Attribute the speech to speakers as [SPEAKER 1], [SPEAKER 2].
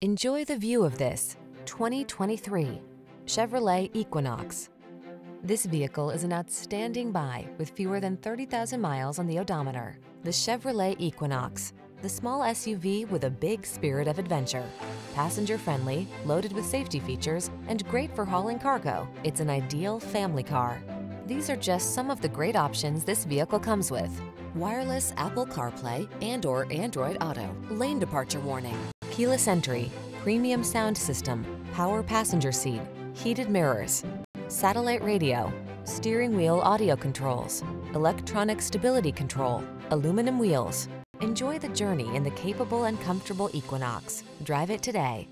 [SPEAKER 1] Enjoy the view of this 2023 Chevrolet Equinox. This vehicle is an outstanding buy with fewer than 30,000 miles on the odometer. The Chevrolet Equinox, the small SUV with a big spirit of adventure. Passenger friendly, loaded with safety features, and great for hauling cargo, it's an ideal family car. These are just some of the great options this vehicle comes with. Wireless Apple CarPlay and or Android Auto, lane departure warning, keyless entry, premium sound system, power passenger seat, heated mirrors, satellite radio, steering wheel audio controls, electronic stability control, aluminum wheels. Enjoy the journey in the capable and comfortable Equinox. Drive it today.